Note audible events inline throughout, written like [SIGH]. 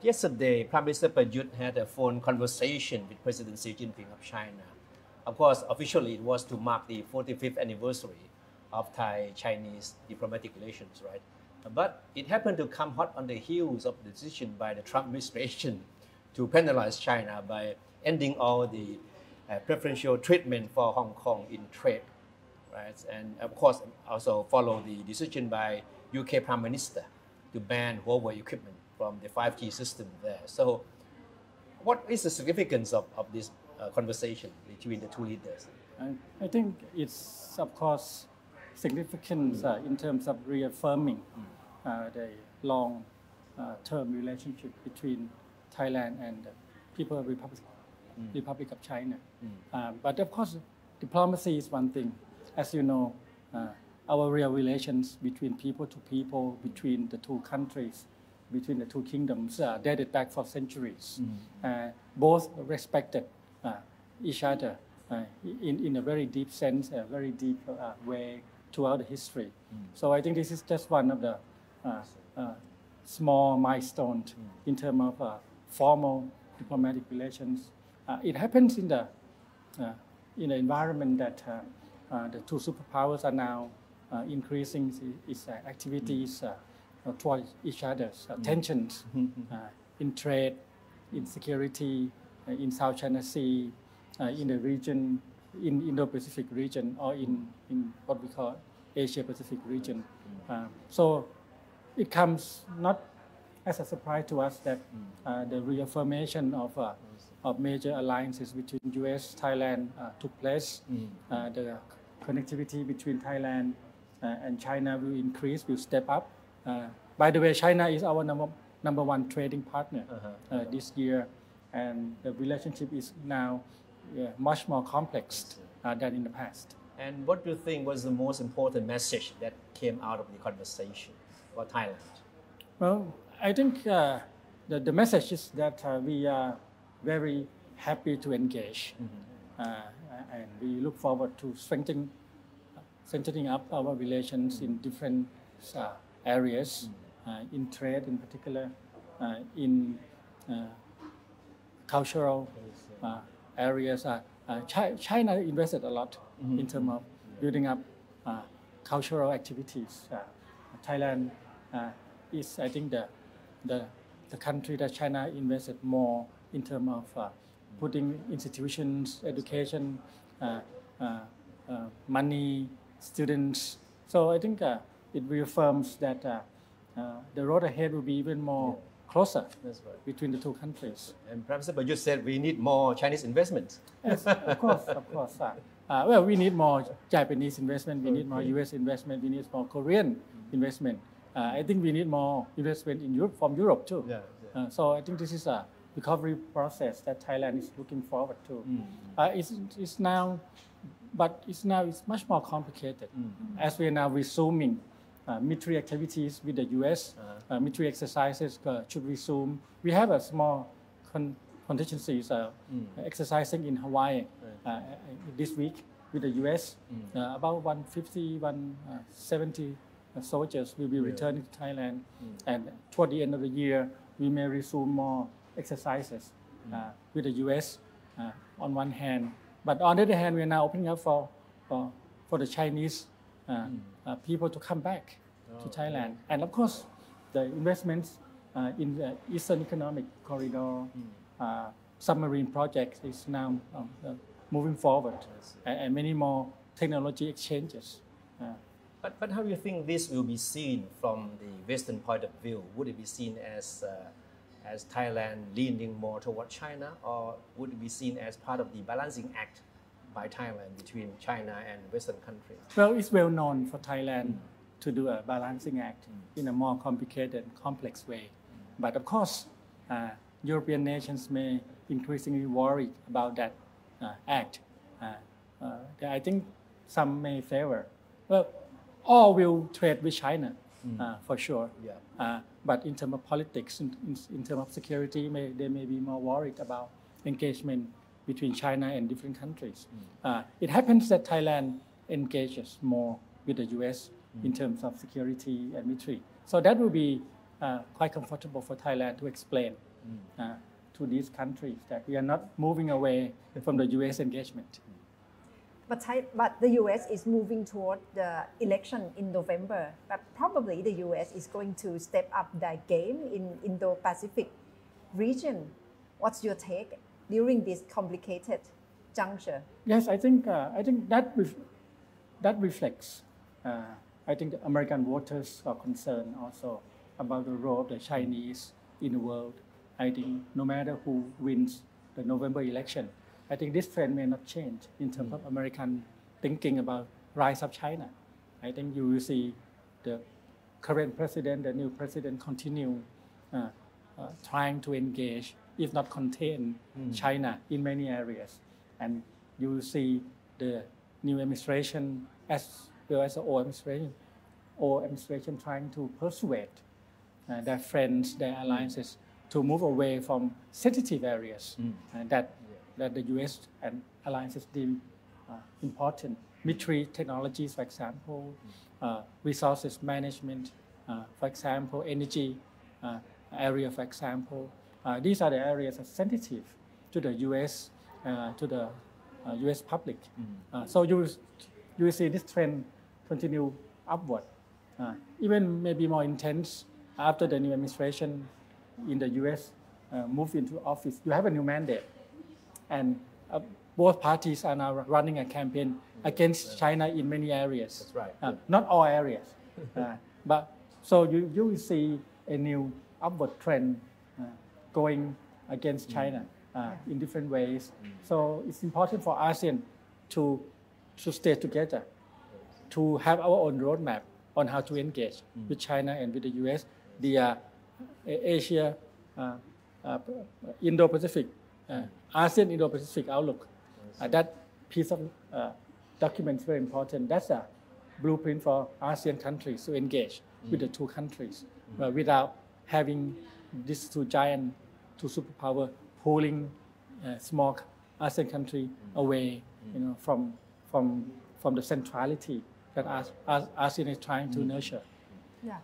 Yesterday, Prime Minister Prayut had a phone conversation with President Xi Jinping of China. Of course, officially it was to mark the 45th anniversary of Thai-Chinese diplomatic relations, right? But it happened to come hot on the heels of the decision by the Trump administration [LAUGHS] to penalize China by ending all the uh, preferential treatment for Hong Kong in trade, right? And of course, also follow the decision by UK Prime Minister to ban Huawei equipment from the 5G system there. So, what is the significance of, of this uh, conversation between the two leaders? I, I think it's, of course, significant uh, in terms of reaffirming uh, the long uh, term relationship between Thailand and the People's Republic, Republic of China. Uh, but of course, diplomacy is one thing. As you know, uh, our real relations between people to people, between the two countries, between the two kingdoms, uh, dated back for centuries. Uh, both respected uh, each other uh, in, in a very deep sense, a very deep uh, way throughout the history. So I think this is just one of the uh, uh, small milestones in terms of uh, formal diplomatic relations. Uh, it happens in the uh, in an environment that uh, uh, the two superpowers are now uh, increasing its uh, activities uh, uh, toward each other's uh, tensions uh, in trade, in security, uh, in South China Sea, uh, in the region, in Indo-Pacific region, or in, in what we call Asia-Pacific region. So it comes not as a surprise to us that uh, the reaffirmation of, uh, of major alliances between U.S. Thailand uh, took place. Uh, the connectivity between Thailand uh, and China will increase, will step up. Uh, by the way, China is our number number one trading partner uh, this year, and the relationship is now yeah, much more complex uh, than in the past. And what do you think was the most important message that came out of the conversation for Thailand? Well, I think uh, the, the message is that uh, we are very happy to engage, uh, and we look forward to strengthening, strengthening up our relations in different uh, areas, uh, in trade in particular, uh, in uh, cultural uh, areas. Uh, uh, Chi- China invested a lot in terms of building up uh, cultural activities. Uh, Thailand uh, is, I think, the, the, the country that China invested more in terms of uh, putting institutions, education, uh, uh, uh, money, students. So I think uh, it reaffirms that uh, uh, the road ahead will be even more closer That's right. between the two countries. And Prime but you said we need more Chinese investment. Yes, of course, of course. Uh, well, we need more Japanese investment, we need more US investment, we need more Korean investment. Uh, I think we need more investment in Europe from Europe too. Yeah, Uh, so I think this is a recovery process that Thailand is looking forward to. Uh, it's, it's now, but it's now it's much more complicated as we are now resuming military activities with the U.S. Uh, military exercises uh, should resume. We have a small con- contingencies uh, exercising in Hawaii uh, uh, this week with the U.S. Uh, about 150, 170 uh, soldiers will be returning to Thailand, and toward the end of the year, we may resume more exercises uh, with the U.S. Uh, on one hand, but on the other hand, we are now opening up for for, for the Chinese uh, uh, people to come back to Thailand, and of course, the investments uh, in the Eastern Economic Corridor uh, submarine project is now um, uh, moving forward, and, and many more technology exchanges. Uh, But, but how do you think this will be seen from the Western point of view? Would it be seen as, uh, as Thailand leaning more toward China, or would it be seen as part of the balancing act by Thailand between China and Western countries? Well, it's well known for Thailand to do a balancing act in a more complicated, and complex way. But of course, uh, European nations may increasingly worry about that uh, act. Uh, uh, I think some may favor. Well, all will trade with China uh, for sure. Yeah. Uh, but in terms of politics, in, in, in terms of security, may, they may be more worried about engagement between China and different countries. Uh, it happens that Thailand engages more with the U.S. in terms of security and military. So that will be uh, quite comfortable for Thailand to explain uh, to these countries that we are not moving away from the U.S. engagement. But, Thai, but the US is moving toward the election in November. But probably the US is going to step up their game in Indo-Pacific region. What's your take during this complicated juncture? Yes, I think uh, I think that ref- that reflects. Uh, I think the American voters are concerned also about the role of the Chinese in the world. I think no matter who wins the November election, I think this trend may not change in terms of American thinking about rise of China. I think you will see the current president, the new president, continue uh, uh, trying to engage, if not contain, China in many areas, and you will see the new administration as well as the old administration, old administration trying to persuade uh, their friends, their alliances to move away from sensitive areas uh, that that the U.S. and alliances deem uh, important. Military technologies, for example, uh, resources management, uh, for example, energy uh, area, for example. Uh, these are the areas that are sensitive to the U.S. uh, to the uh, U.S. public. Uh, so you will, you will see this trend continue upward, uh, even maybe more intense after the new administration in the U.S. Uh, move into office. You have a new mandate and uh, both parties are now running a campaign against China in many areas. That's right. Uh, not all areas, [LAUGHS] uh, but so you, you will see a new upward trend uh, going against China uh, in different ways. So it's important for ASEAN to to stay together, to have our own roadmap on how to engage with China and with the U.S. The uh, Asia, uh, uh, Indo-Pacific, uh, ASEAN Indo-Pacific outlook. Uh, that piece of uh, document is very important. That's a blueprint for ASEAN countries to engage with the two countries uh, without having these two giant, two superpower pulling uh, small ASEAN country away, you know, from from from the centrality that AS- AS- ASEAN is trying to nurture. Yeah.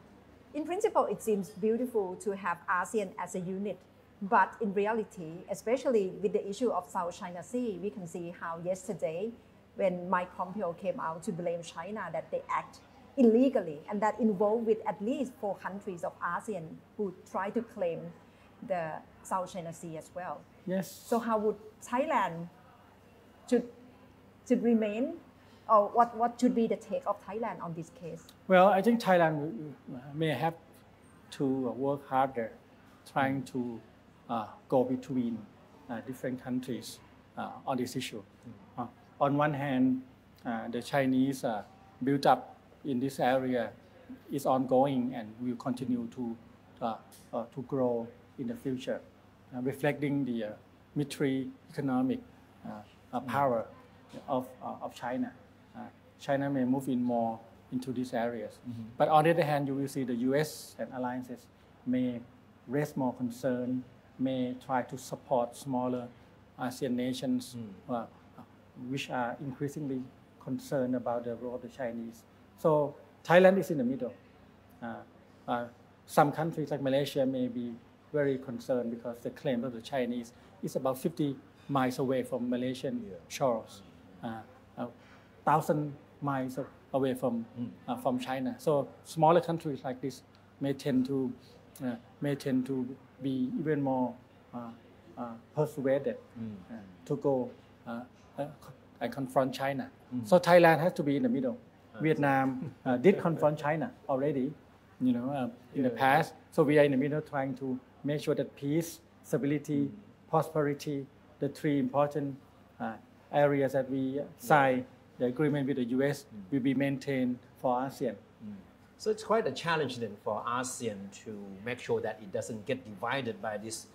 In principle, it seems beautiful to have ASEAN as a unit. But in reality, especially with the issue of South China Sea, we can see how yesterday, when Mike Pompeo came out to blame China that they act illegally and that involved with at least four countries of ASEAN who try to claim the South China Sea as well. Yes. So how would Thailand should should remain, or what, what should be the take of Thailand on this case? Well, I think Thailand uh, may have to work harder trying to uh, go between uh, different countries uh, on this issue. Uh, on one hand, uh, the Chinese uh, build up in this area is ongoing and will continue to uh, uh, to grow in the future, uh, reflecting the uh, military economic uh, uh, power of, uh, of China. Uh, China may move in more into these areas. But on the other hand, you will see the US and alliances may raise more concern, may try to support smaller ASEAN nations uh, which are increasingly concerned about the role of the Chinese. So Thailand is in the middle. Uh, uh, some countries like Malaysia may be very concerned because the claim of the Chinese is about 50 miles away from Malaysian shores, uh, uh, thousand miles away from uh, from China. So smaller countries like this may tend to uh, may tend to be even more uh, uh, persuaded uh, to go uh, uh, and confront China. So Thailand has to be in the middle. Vietnam uh, did confront China already, you know, in the past. So we are in the middle trying to make sure that peace, stability, prosperity, the three important uh, areas that we sign the agreement with the U.S. will be maintained for ASEAN. So it's quite a challenge then for ASEAN to make sure that it doesn't get divided by this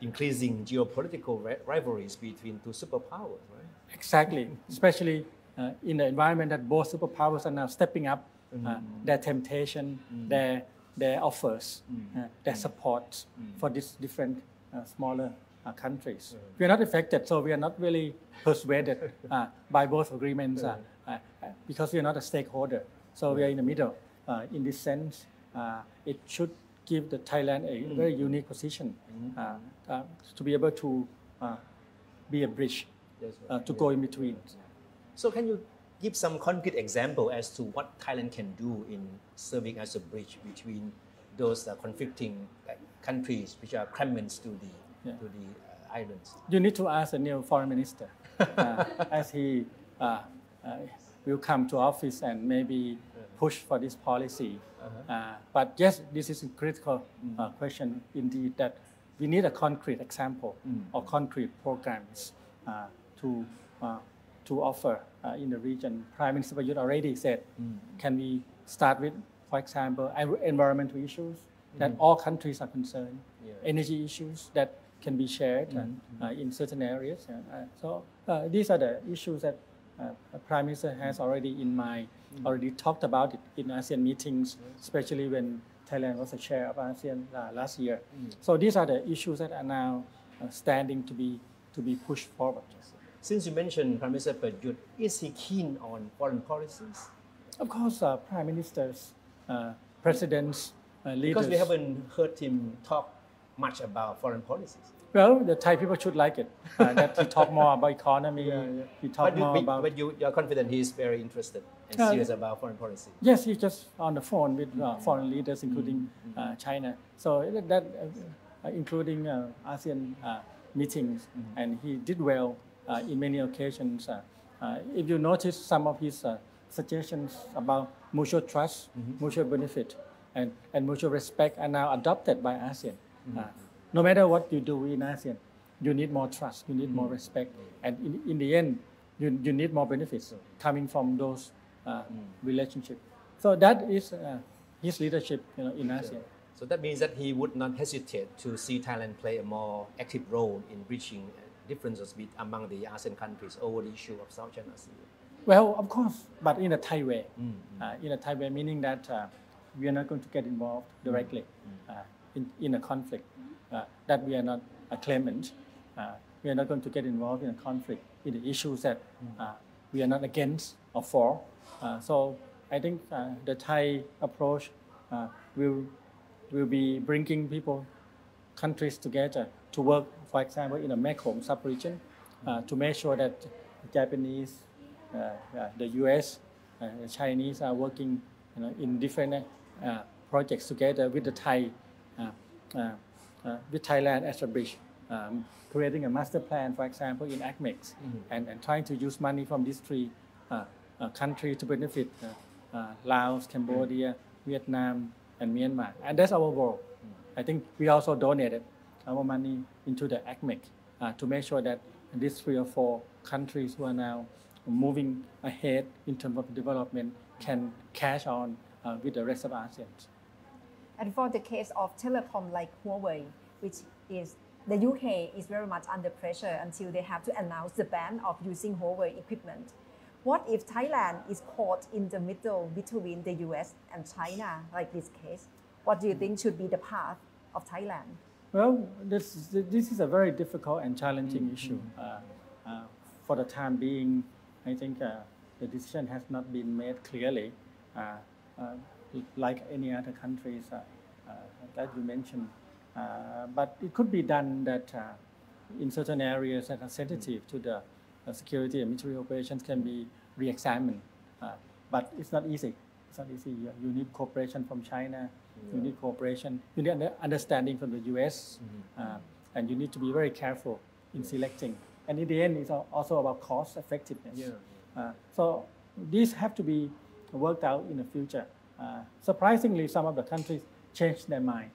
increasing geopolitical ri- rivalries between two superpowers, right? Exactly, [LAUGHS] especially uh, in the environment that both superpowers are now stepping up uh, their temptation, their their offers, uh, their support for these different uh, smaller uh, countries. We are not affected, so we are not really persuaded [LAUGHS] uh, by both agreements uh, uh, uh, because we are not a stakeholder. So we are in the middle. Uh, in this sense, uh, it should give the Thailand a very unique position uh, uh, to be able to uh, be a bridge Yes, uh, to go in between. So can you give some concrete example as to what Thailand can do in serving as a bridge between those uh, conflicting uh, countries which are claimants to the Yeah. to the uh, islands? You need to ask the new foreign minister uh, [LAUGHS] as he uh, uh, will come to office and maybe push for this policy. Uh, but yes, this is a critical uh, question indeed that we need a concrete example or concrete programs uh, to uh, to offer uh, in the region. Prime Minister Prayut already said, can we start with, for example, environmental issues that all countries are concerned, Yeah. energy issues that can be shared uh, uh, in certain areas. Uh, uh, so uh, these are the issues that uh, Prime Minister has already in mind, already talked about it in ASEAN meetings, especially when Thailand was a chair of ASEAN uh, last year. So these are the issues that are now uh, standing to be to be pushed forward. Since you mentioned Prime Minister Prayut, is he keen on foreign policies? Of course, uh, prime ministers, uh, presidents, uh, leaders. Because we haven't heard him talk much about foreign policies. Well, the Thai people should like it. Uh, that he talk more about economy. [LAUGHS] He talk But, you, more but- about. but you, you're confident he is very interested and Yeah. serious about foreign policy. Yes, he's just on the phone with uh, foreign leaders, including uh, China. So that, that uh, uh, including uh, ASEAN uh, meetings, and he did well uh, in many occasions. Uh, uh, if you notice some of his uh, suggestions about mutual trust, mutual benefit, and, and mutual respect are now adopted by ASEAN. Uh, no matter what you do in ASEAN, you need more trust, you need more respect, and in, in the end, you, you need more benefits coming from those uh, relationships. So that is uh, his leadership you know, in ASEAN. So that means that he would not hesitate to see Thailand play a more active role in uh, differences be- among the ASEAN countries over the issue of South China Sea. Well, of course, but in a Thai way. Uh, in a Thai way, meaning that uh, we are not going to get involved directly uh, in, in a conflict, uh, that we are not a claimant. Uh, we are not going to get involved in a conflict in the issues that uh, we are not against or for. So I think uh, the Thai approach uh, will, will be bringing people countries together to work, for example, in the Mekong sub-region, uh, to make sure that the Japanese, uh, uh, the U.S., uh, the Chinese are working you know, in different uh, projects together with the Thai, uh, uh, uh, with Thailand as a bridge, um, creating a master plan, for example, in ACMECS, and, and trying to use money from these three uh, uh, countries to benefit uh, uh, Laos, Cambodia, Vietnam, and Myanmar. And that's our goal. I think we also donated our money into the ACMECS uh, to make sure that these three or four countries who are now moving ahead in terms of development can cash on uh, with the rest of ASEAN. And for the case of telecom like Huawei, which is the UK is very much under pressure until they have to announce the ban of using Huawei equipment. What if Thailand is caught in the middle between the US and China, like this case? What do you think should be the path of Thailand? Well, this, this is a very difficult and challenging issue. Uh, uh, for the time being, I think uh, the decision has not been made clearly, uh, uh, like any other countries uh, uh, that you mentioned. Uh, but it could be done that uh, in certain areas that are sensitive to the uh, security and military operations can be re-examined. Uh, but it's not easy. It's not easy. You, need cooperation from China. You need cooperation. You need understanding from the U.S. Uh, and you need to be very careful in selecting. And in the end, it's also about cost effectiveness. Uh, so these have to be worked out in the future. Uh, surprisingly, some of the countries changed their mind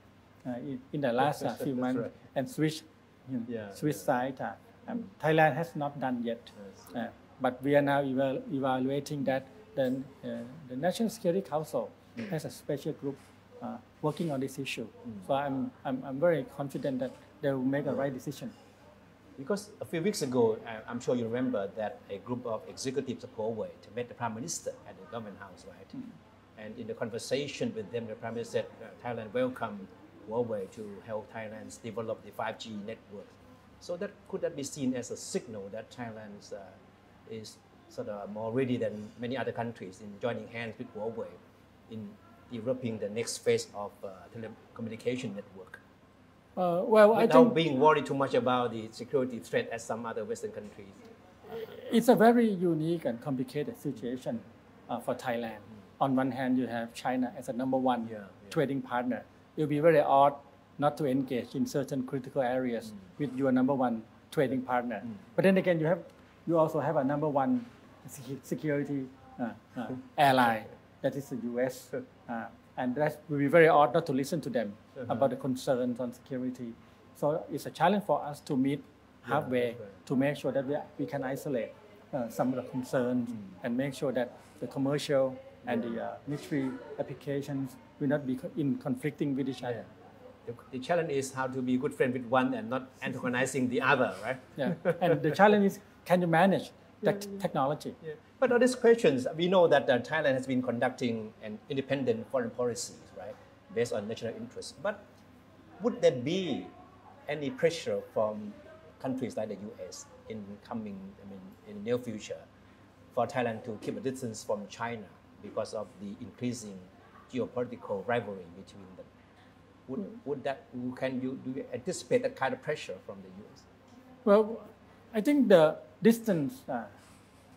uh, in, in the last uh, few months right. and switched, you know, Yeah, switched side. Uh, um, Thailand has not done yet, uh, but we are now eval- evaluating that. Then uh, the National Security Council has a special group uh, working on this issue. So I'm, I'm, I'm very confident that they will make a right decision. Because a few weeks ago, I'm sure you remember that a group of executives of Huawei to met the Prime Minister at the government house, right? And in the conversation with them, the Prime Minister said uh, Thailand welcome Huawei to help Thailand develop the 5G network. So that could that be seen as a signal that Thailand uh, is sort of more ready than many other countries in joining hands with Huawei in developing the next phase of uh, telecommunication network? Uh, well, I Without think being worried too much about the security threat as some other Western countries. it's a very unique and complicated situation uh, for Thailand. On one hand, you have China as a number one Yeah, yeah. trading partner. It would be very odd not to engage in certain critical areas with your number one trading partner. But then again, you have you also have a number one security uh, uh, [LAUGHS] ally that is the U.S. Uh, and that will be very odd not to listen to them about the concerns on security. So it's a challenge for us to meet halfway right. to make sure that we, we can isolate uh, some of the concerns and make sure that the commercial and the uh, military applications will not be in conflicting with each other. The, the challenge is how to be good friend with one and not antagonizing the other, right? Yeah. [LAUGHS] and the challenge is can you manage that technology? Yeah. But on these questions, we know that uh, Thailand has been conducting an independent foreign policy, right, based on national interest. But would there be any pressure from countries like the U.S. in coming, I mean, in the near future, for Thailand to keep a distance from China because of the increasing geopolitical rivalry between them? Would, would that can you do you anticipate that kind of pressure from the U.S.? Well, I think the distance, uh,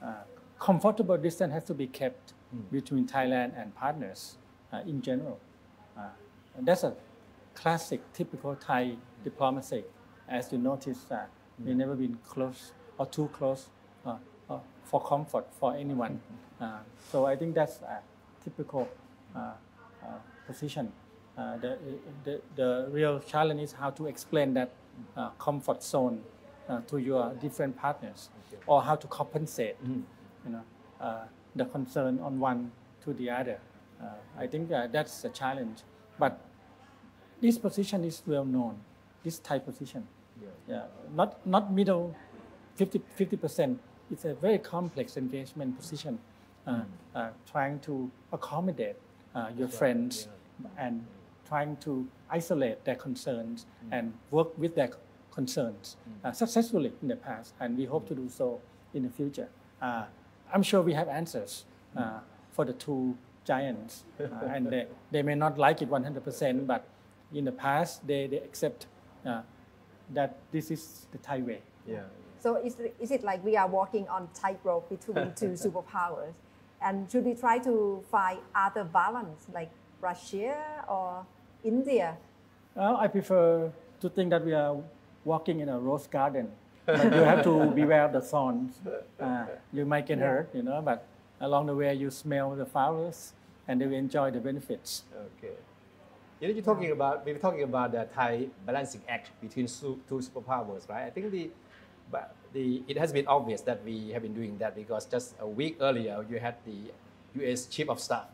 uh, comfortable distance has to be kept between Thailand and partners uh, in general. Uh, and that's a classic, typical Thai diplomacy. As you notice, uh, we've never been close or too close uh, uh, for comfort for anyone. [LAUGHS] Uh, so I think that's a typical uh, uh, position. Uh, the, the, the real challenge is how to explain that uh, comfort zone uh, to your different partners or how to compensate you know, uh, the concern on one to the other. Uh, I think uh, that's a challenge. But this position is well known, this Thai position. Yeah, not, not middle 50, 50%. It's a very complex engagement position, uh, uh, trying to accommodate uh, your friends and trying to isolate their concerns and work with their concerns uh, successfully in the past, and we hope to do so in the future. Uh, I'm sure we have answers uh, for the two giants, uh, [LAUGHS] and they, they may not like it 100%, but in the past they, they accept uh, that this is the Thai way. Yeah. So is, it- is it like we are walking on tightrope between two [LAUGHS] superpowers? And should we try to find other balance like Russia or India? Well, I prefer to think that we are walking in a rose garden. But you have to [LAUGHS] beware of the thorns. Uh, you might get Yeah. hurt, you know, but along the way you smell the flowers and you enjoy the benefits. Okay. You know, you're talking about we were talking about the Thai balancing act between two superpowers, right? I think the but the it has been obvious that we have been doing that because just a week earlier you had the U.S. Chief of Staff,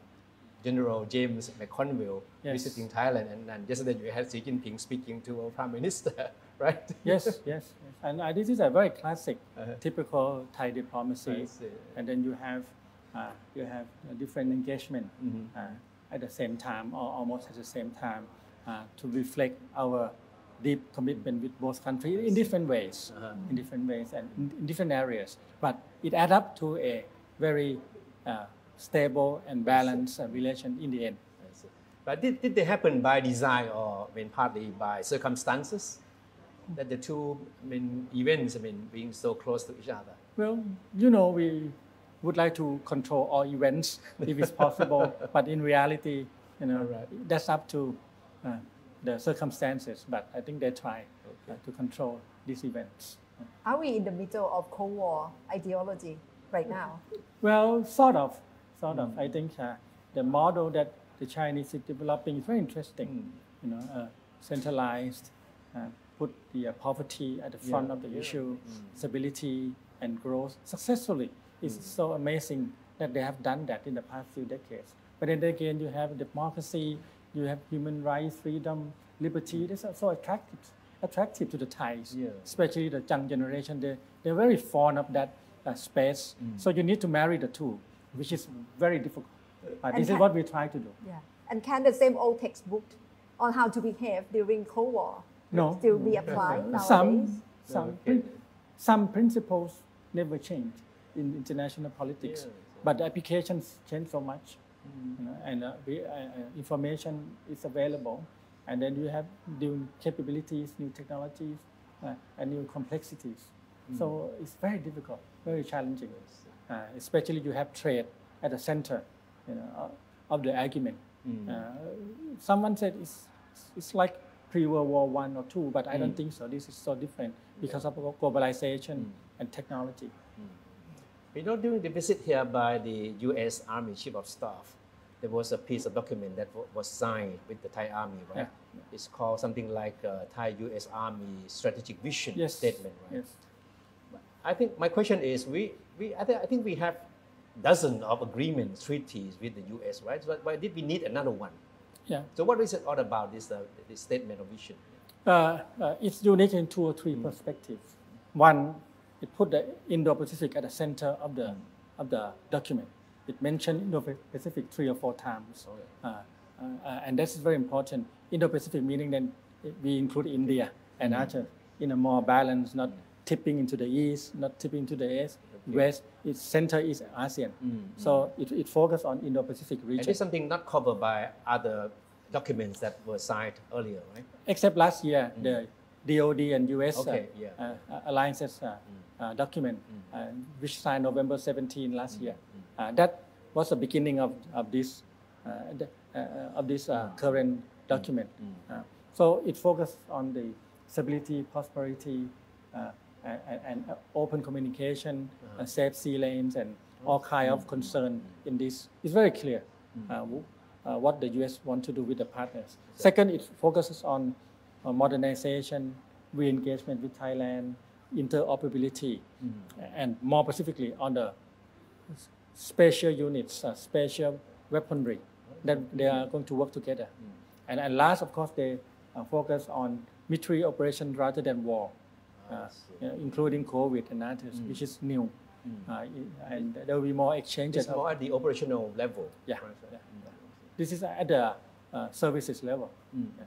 General James McConville, Yes. visiting Thailand, and, and yesterday you had Xi Jinping speaking to our Prime Minister, [LAUGHS] [LAUGHS] right? Yes, yes, yes. And uh, this is a very classic, Uh-huh. typical Thai diplomacy. And then you have uh, you have a different engagement Mhm. uh, at the same time or almost at the same time uh, to reflect our deep commitment with both countries in different ways, Uh-huh. in different ways and in, in different areas. But it adds up to a very uh, stable and balanced uh, relation in the end. But did, did they happen by design or I mean partly by circumstances? That the two I mean events I mean being so close to each other. Well, you know, we would like to control all events if it's possible, [LAUGHS] but in reality, you know, Alright. that's up to uh, the circumstances. But I think they try uh, to control these events. Are we in the middle of Cold War ideology right now? Well, sort of, sort of. I think uh, the model that the Chinese is developing is very interesting. You know, uh, centralized, uh, put the uh, poverty at the front of the issue, mm. stability and growth successfully. It's mm. so amazing that they have done that in the past few decades. But then again, you have democracy, you have human rights, freedom, liberty. Mm. This is so attractive, attractive to the Thais, Yeah. especially the young generation. They, they're very fond of that uh, space. So you need to marry the two, which is very difficult. Uh, but And this is what we try to do. Yeah. And can the same old textbook on how to behave during Cold War No. still be applied nowadays? Some, some, Okay. prin- some principles never change in international politics, Yeah. but the applications change so much. you know, and uh, we, uh, uh, information is available, and then you have new capabilities, new technologies, uh, and new complexities. So it's very difficult, very challenging, uh, especially you have trade at the center, you know, uh, of the argument. Uh, someone said it's it's like pre-World War One or two, but I don't mm. think so. This is so different because of globalization mm. and technology. Mm. You know, during the visit here by the U.S. Army Chief of Staff, there was a piece of document that wa- was signed with the Thai Army, right? It's called something like uh, Thai U.S. Army Strategic Vision Yes. Statement, right? Yes. I think my question is, we, we I, think, I think we have dozens of agreements, treaties with the U.S., right? So why did we need another one? Yeah. So what is it all about, this, uh, this statement of vision? Uh, uh, it's unique in two or three perspectives. One, it put the Indo-Pacific at the center of the of the document. It mentioned Indo-Pacific three or four times, uh, uh, uh, and this is very important. Indo-Pacific meaning then we include India and others in a more balanced, not tipping into the east, not tipping into the east, west. Its center is ASEAN, so it, it focuses on Indo-Pacific region. this is something not covered by other documents that were signed earlier, right? except last year, the DOD and US Okay, uh, yeah. uh, uh, alliances uh, uh, document, uh, which signed November 17 last year. Uh, that was the beginning of, of this uh, uh, of this uh, current document. Uh, so it focused on the stability, prosperity, uh, and, and uh, open communication, uh, safe sea lanes, and all kind of concern in this. It's very clear uh, w- uh, what the U.S. want to do with the partners. Second, it focuses on uh, modernization, re-engagement with Thailand, interoperability, and more specifically on the special units, uh, special weaponry that they are going to work together. And, and last, of course, they uh, focus on military operation rather than war, uh, you know, including COVID and others, which is new. Uh, and there will be more exchanges. It's more at the operational level. Yeah, right? yeah. This is at the uh, services level. Yeah.